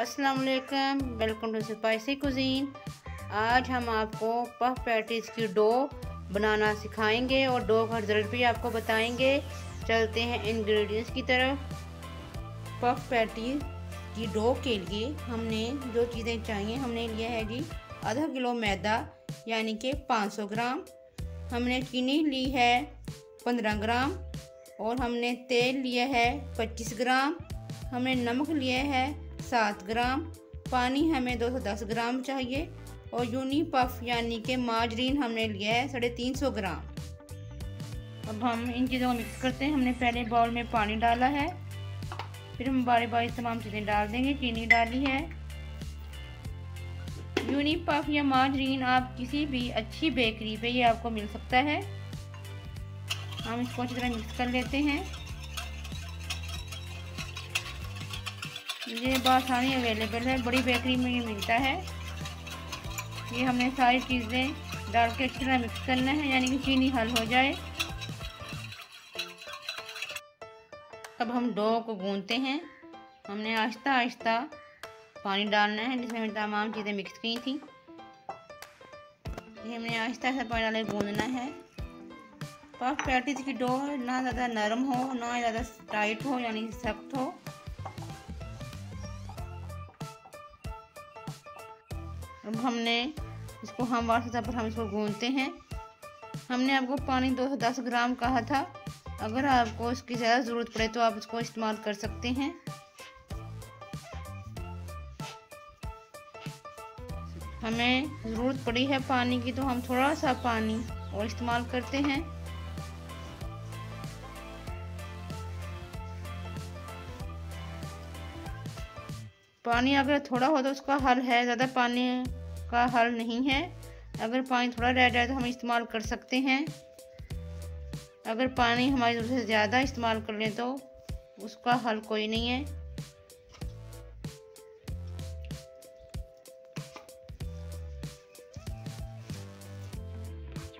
अस्सलाम वालेकुम welcome to spicy cuisine. आज हम आपको पफ पैटीज़ की डो बनाना सिखाएँगे और डो का रिज़ल्ट भी आपको बताएँगे। चलते हैं इंग्रेडिएंट्स की तरफ़। पफ पैटीज की डो के लिए हमने जो चीज़ें चाहिए, हमने लिया है जी आधा किलो मैदा, यानी कि 500 ग्राम। हमने चीनी ली है 15 ग्राम और हमने तेल लिया है 25 ग्राम। हमने नमक लिया है सात ग्राम। पानी हमें 210 ग्राम चाहिए और यूनी पफ यानी कि माजरीन हमने लिया है साढ़े तीन सौ ग्राम। अब हम इन चीज़ों को मिक्स करते हैं। हमने पहले बाउल में पानी डाला है। फिर हम बारी बारी तमाम चीज़ें डाल देंगे। चीनी डाली है। यूनी पफ या माजरीन आप किसी भी अच्छी बेकरी पे ये आपको मिल सकता है। हम इसको अच्छी तरह मिक्स कर लेते हैं। ये आसानी अवेलेबल है, बड़ी बेकरी में ये मिलता है। ये हमने सारी चीज़ें डाल के अच्छी तरह मिक्स करना है, यानी कि चीनी हल हो जाए। अब हम डो को गूंदते हैं। हमने आहिस्ता आहिस्ता पानी डालना है, जिसमें हमने तमाम चीज़ें मिक्स की थी। ये हमने आहिस्ता आहिस्ता पानी डाल डाले गूंदना है। पफ पैटीज की डो ना ज़्यादा नरम हो, ना ज़्यादा टाइट हो, यानी सख्त हो। हमने इसको हम वार सतह पर हम इसको गूंदते हैं। हमने आपको पानी 210 ग्राम कहा था। अगर आपको इसकी ज़्यादा ज़रूरत पड़े तो आप इसको इस्तेमाल कर सकते हैं। हमें ज़रूरत पड़ी है पानी की तो हम थोड़ा सा पानी और इस्तेमाल करते हैं। पानी अगर थोड़ा हो तो उसका हल है, ज़्यादा पानी का हल नहीं है। अगर पानी थोड़ा रह जाए तो हम इस्तेमाल कर सकते हैं। अगर पानी हमारी ज़रूरत से ज़्यादा इस्तेमाल कर लें तो उसका हल कोई नहीं है।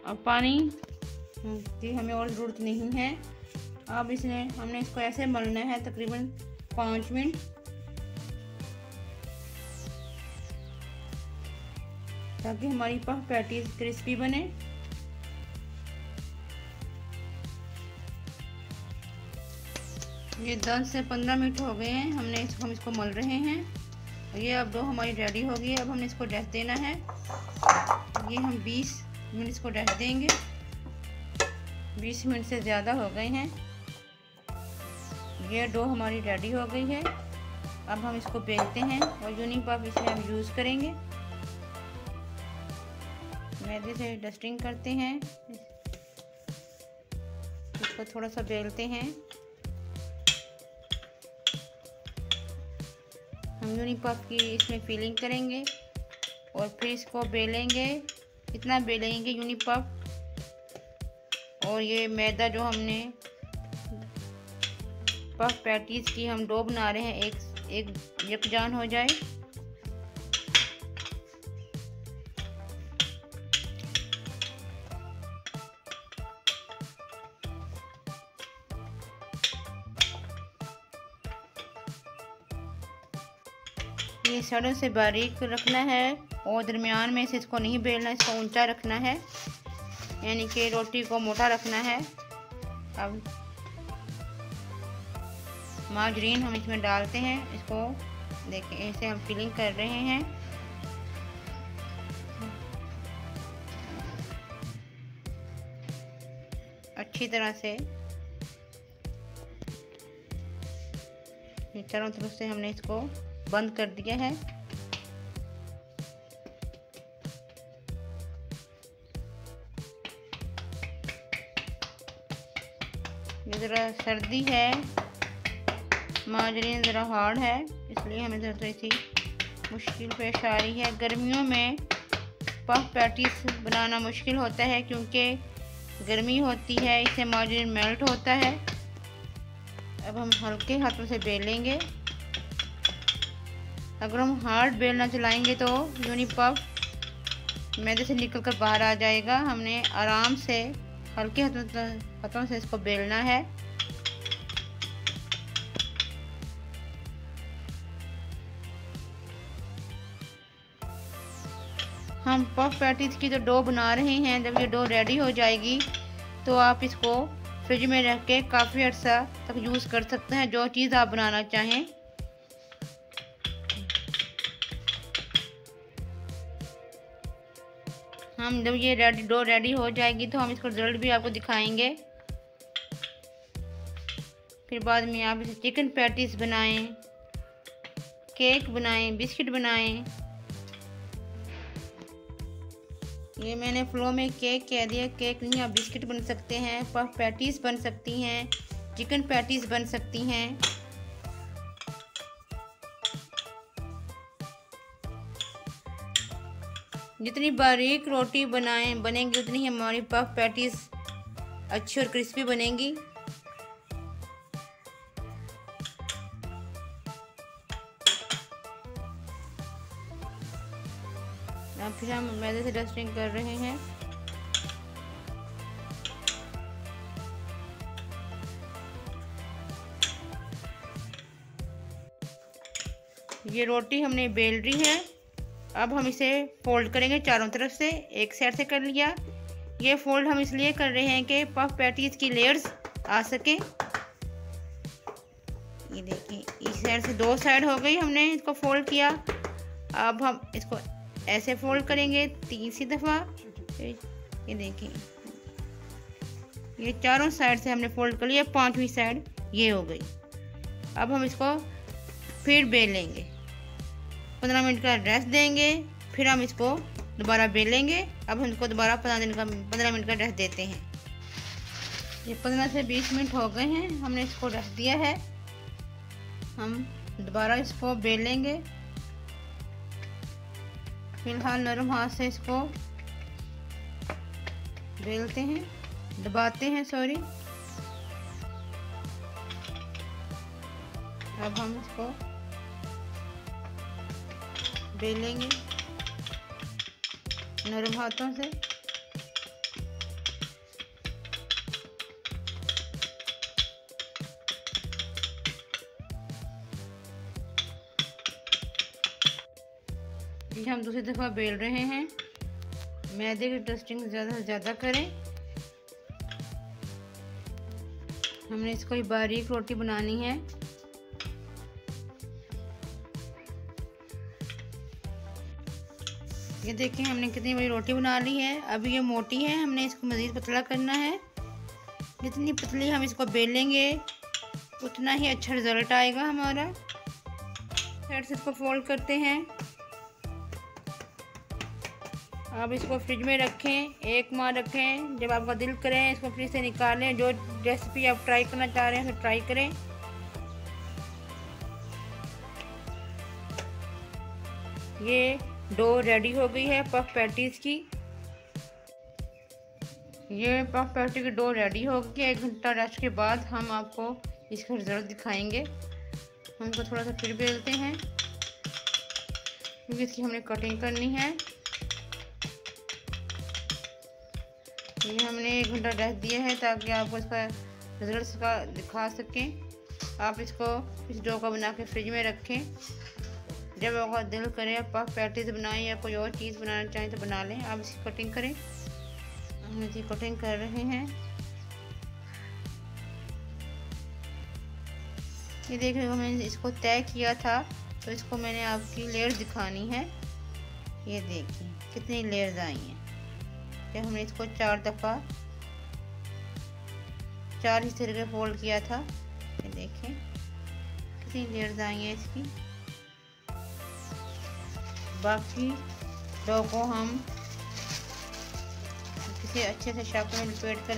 अब पानी की हमें और ज़रूरत नहीं है। अब इसने, हमने इसको ऐसे मलना है तकरीबन पाँच मिनट। ताकि हमारी पफ पैटीज क्रिस्पी बने। ये 10 से 15 मिनट हो गए हैं। हमने इसको हम इसको मल रहे हैं। ये अब दो हमारी रेडी हो गई है। अब हमने इसको डस्ट देना है। ये हम 20 मिनट इसको डस्ट देंगे। 20 मिनट से ज़्यादा हो गए हैं। ये डो हमारी रेडी हो गई है। अब हम इसको बेलते हैं। और यूनिक पफ इसमें हम यूज़ करेंगे। मैदे से डस्टिंग करते हैं। इसको थोड़ा सा बेलते हैं। हम यूनी पफ की इसमें फिलिंग करेंगे और फिर इसको बेलेंगे। इतना बेलेंगे यूनी पफ। और ये मैदा जो हमने पफ पैटीज की हम डो बना रहे हैं, एक एक यकजान हो जाए। ये सड़क से बारीक रखना है और दरमियान में से इसको नहीं बेलना, इसको ऊँचा रखना है। यानी कि रोटी को मोटा रखना है। अब माजरीन हम इसमें डालते हैं। इसको देखें ऐसे हम फिलिंग कर रहे हैं। अच्छी तरह से चारों तरफ़ से हमने इसको बंद कर दिया है। ये ज़रा सर्दी है। माजरीन ज़रा हार्ड है, इसलिए हमें ज़रा थोड़ी सी मुश्किल पेश आ रही है। गर्मियों में पफ पैटीज बनाना मुश्किल होता है, क्योंकि गर्मी होती है, इससे माजरीन मेल्ट होता है। अब हम हल्के हाथों से बेलेंगे। अगर हम हार्ड बेलना चलाएँगे तो यूनिपफ मैदे से निकल कर बाहर आ जाएगा। हमने आराम से, हल्के हाथों हाथों से इसको बेलना है। हम पफ पैटीज की जो डो बना रहे हैं, जब ये डो रेडी हो जाएगी तो आप इसको फ्रिज में रख के काफ़ी अर्सा तक यूज़ कर सकते हैं, जो चीज़ आप बनाना चाहें। हम जब ये रेडी डो रेडी हो जाएगी तो हम इसको रिज़ल्ट भी आपको दिखाएँगे। फिर बाद में आप इसे चिकन पैटीज बनाएँ केक बनाएँ बिस्किट बनाएँ। ये मैंने फ्लो में केक कह दिया केक नहीं, आप बिस्किट बन सकते हैं पफ पैटीज बन सकती हैं चिकन पैटीज बन सकती हैं। जितनी बारीक रोटी बनाएँ, बनेंगी उतनी ही हमारी पफ पैटीज अच्छी और क्रिस्पी बनेंगी। अब फिर हम मैदे से डस्टिंग कर रहे हैं। ये रोटी हमने बेल रही है। अब हम इसे फोल्ड करेंगे चारों तरफ़ से, एक साइड से कर लिया। ये फोल्ड हम इसलिए कर रहे हैं कि पफ पैटीज की लेयर्स आ सके। ये देखिए, इस साइड से दो साइड हो गई हमने इसको फोल्ड किया। अब हम इसको ऐसे फोल्ड करेंगे तीसरी दफ़ा। ये देखिए, ये चारों साइड से हमने फोल्ड कर लिया, पांचवी साइड ये हो गई। अब हम इसको फिर बेलेंगे। पंद्रह मिनट का रेस्ट देंगे, फिर हम इसको दोबारा बेलेंगे अब हम इसको दोबारा पंद्रह दिन का, पंद्रह मिनट का रेस्ट देते हैं। ये पंद्रह से बीस मिनट हो गए हैं, हमने इसको रेस्ट दिया है। हम दोबारा इसको बेलेंगे फ़िलहाल नरम हाथ से इसको बेलते हैं, दबाते हैं सॉरी अब हम इसको बेलेंगे। नरम हाथों से। जी हम दूसरी दफ़ा बेल रहे हैं। मैदे की डस्टिंग ज़्यादा से ज़्यादा करें। हमने इसको बारीक रोटी बनानी है। ये देखें हमने कितनी बड़ी रोटी बना ली है। अभी ये मोटी है, हमने इसको मज़ीद पतला करना है। जितनी पतली हम इसको बेलेंगे, उतना ही अच्छा रिज़ल्ट आएगा हमारा। साइड से इसको फोल्ड करते हैं। आप इसको फ्रिज में रखें, एक माह रखें। जब आपका दिल करें, इसको फ्रिज से निकालें। जो रेसिपी आप ट्राई करना चाह रहे हैं, उसे ट्राई करें। ये डो रेडी हो गई है पफ पैटीज की। ये पफ पैटी की डो रेडी हो गई है। एक घंटा रेस्ट के बाद हम आपको इसका रिज़ल्ट दिखाएँगे। हम इसको थोड़ा सा फिर बेलते हैं। क्योंकि इसकी हमने कटिंग करनी है। ये हमने एक घंटा रेस्ट दिया है ताकि आपको इसका रिज़ल्ट का दिखा सकें। आप इसको इस डो का बना के फ्रिज में रखें। जब आपका दिल करे पफ पैटीज बनाएँ या कोई और चीज़ बनाना चाहें तो बना लें। आप इसकी कटिंग करें। हम इसकी कटिंग कर रहे हैं। ये देख रहे हो मैंने इसको तय किया था तो इसको मैंने आपकी लेयर दिखानी है। ये देखिए, कितनी लेयर्स आई हैं। जब हमने इसको चार दफ़ा, चार हिस्से करके फोल्ड किया था। ये देखें कितनी लेयर्स आई हैं इसकी। बाकी डो को हम किसी अच्छे से शाप में लपेट कर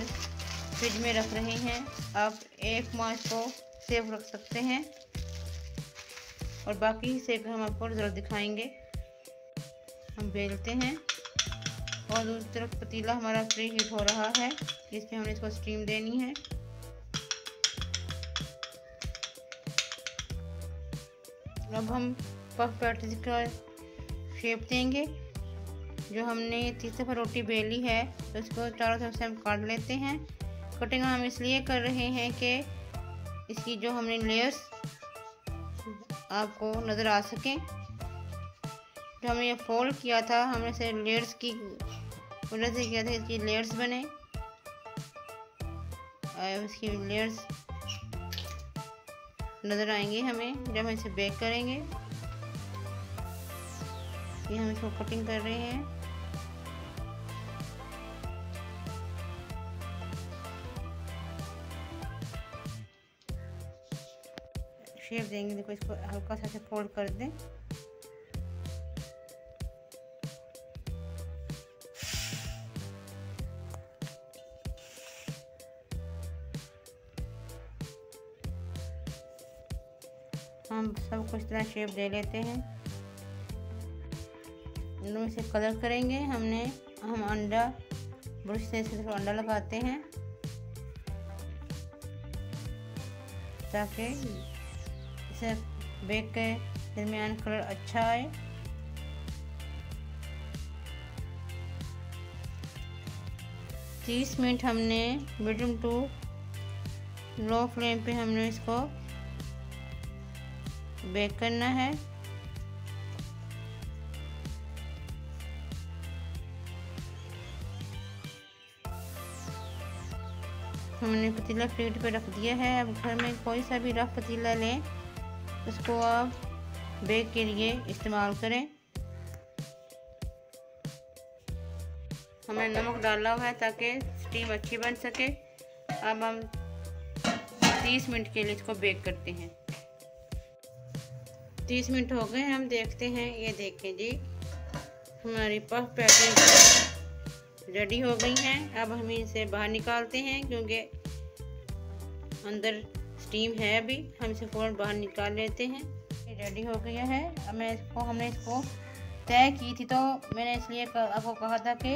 फ्रिज में रख रहे हैं। आप एक माह को सेव रख सकते हैं। और बाकी हिस्से हम आपको रिज़ल्ट दिखाएँगे। हम बेलते हैं। और दूसरी तरफ़ पतीला हमारा प्री हीट हो रहा है। इसमें हमने इसको स्टीम देनी है। अब हम पफ पैटीज का शेप देंगे। जो हमने तीस दफ़ा रोटी बेली है तो इसको चारों तरफ़ से हम काट लेते हैं। कटिंग हम इसलिए कर रहे हैं कि इसकी जो हमने लेयर्स आपको नज़र आ सकें। जो हमने ये फोल्ड किया था, हमने इसे लेयर्स की वजह से किया था इसकी लेयर्स बने। और इसकी लेयर्स नज़र आएँगे हमें, जब हम इसे बेक करेंगे। ये हम इसको कटिंग कर रहे हैं। शेप देंगे देखो इसको हल्का सा फोल्ड कर दें। हम सब कुछ तरह शेप दे लेते हैं। इनमें से कलर करेंगे। हमने, हम अंडा, ब्रश से सिर्फ़ अंडा लगाते हैं। ताकि इसे बेक के दरमियान कलर अच्छा आए। तीस मिनट हमने मीडियम टू लो फ्लेम पे हमने इसको बेक करना है। हमने पतीला प्लेट पे रख दिया है। अब घर में कोई सा भी रफ पतीला लें, उसको आप बेक के लिए इस्तेमाल करें। हमने नमक डाला हुआ है ताकि स्टीम अच्छी बन सके। अब हम 30 मिनट के लिए इसको बेक करते हैं। 30 मिनट हो गए, हम देखते हैं। ये देखें जी, हमारी पफ पैटी रेडी हो गई हैं। अब हम इसे बाहर निकालते हैं, क्योंकि अंदर स्टीम है अभी। हम इसे फ़ौरन बाहर निकाल लेते हैं। रेडी हो गया है। अब मैं इसको, हमने इसको तय की थी तो मैंने इसलिए आपको कहा था कि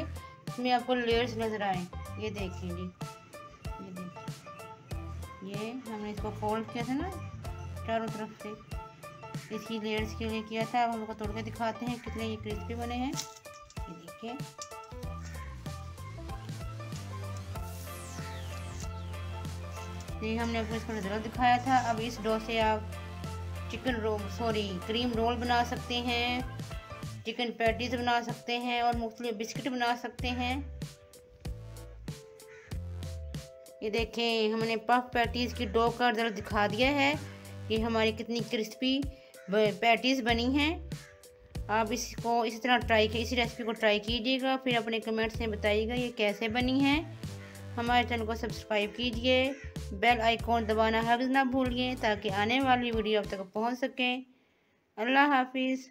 इसमें आपको लेयर्स नज़र आए। ये देखिए जी। ये देखिए। ये हमने इसको फोल्ड किया था ना, चारों तरफ़ से। इसकी लेयर्स के लिए किया था। अब हम लोग तोड़ के दिखाते हैं कितने ये क्रिस्पी बने हैं। ये देखिए। ये हमने आपको इसको नज़र दिखाया था। अब इस डो से आप chicken roll sorry cream roll बना सकते हैं, चिकन पैटीज बना सकते हैं और मुख्तलिफ़ बिस्किट बना सकते हैं। ये देखें, हमने पफ पैटीज़ की डो का ज़रा दिखा दिया है ये हमारी कितनी क्रिस्पी पैटीज़ बनी हैं। आप इसको इसी तरह ट्राई इसी रेसिपी को ट्राई कीजिएगा, फिर अपने कमेंट्स में बताइएगा ये कैसे बनी है। हमारे चैनल को सब्सक्राइब कीजिए, बेल आइकॉन दबाना हर्ज ना भूलिए ताकि आने वाली वीडियो आप तक पहुँच सकें। अल्लाह हाफिज़।